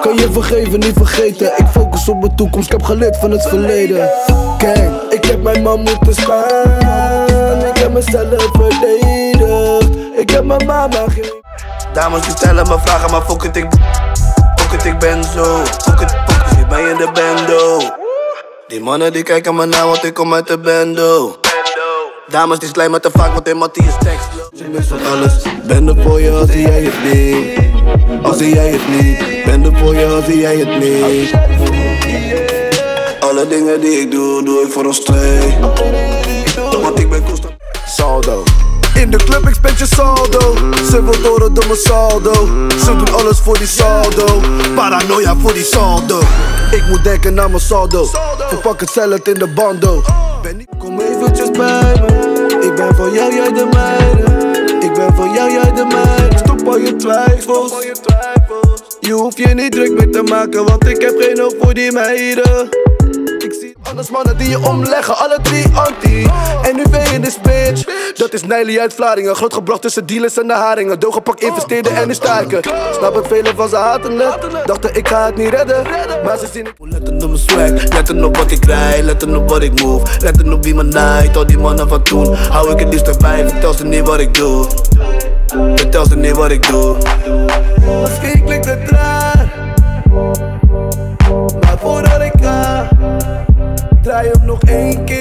Kan je vergeven, niet vergeten. Ik focus op mijn toekomst, ik heb geleerd van het verleden. Kijk, ik heb mijn man moeten staan. Ik heb mezelf verdedigd. Ik heb mijn mama geen. Dames die stellen me vragen, maar fuck it, ik Fuck it, ik ben zo Fuck it, fuck ik ben in de bando Die mannen die kijken me na, want ik kom uit de bando Dames die slijmen te vaak, want in Matthias tekst Je mist van alles Ben er voor je als jij het niet Als zie jij het niet Ben er voor je zie jij het niet Alle dingen die ik doe, doe ik voor ons twee Want ik ben constant Saldo. In de club, ik spend je saldo. Ze wil door door mijn saldo. Ze doen alles voor die saldo. Paranoia voor die saldo. Ik moet denken aan mijn saldo. Verpak het zelf in de bando. Ben niet... Kom eventjes bij me. Ik ben voor jou, jij de je twijfels. Je hoeft je niet druk mee te maken, want ik heb geen oog voor die meiden. Ik zie anders mannen die je omleggen, alle drie anti. En nu ben je dus bitch. Dat is Nijlie uit Vlaardingen. Groot gebracht tussen dealers en de haringen. Doorgepakt, investeerden en nu stijken. Snap het, velen van ze haten het. Dachten ik ga het niet redden. Maar ze zien ik. Letten op mijn swag, letten op wat ik rij, letten op wat ik move Letten op wie me night, al die mannen van toen Hou ik het liefst erbij, vertel ze niet wat ik doe Vertel ze niet wat ik doe. Misschien klinkt het raar, maar voordat ik ga, draai hem nog één keer.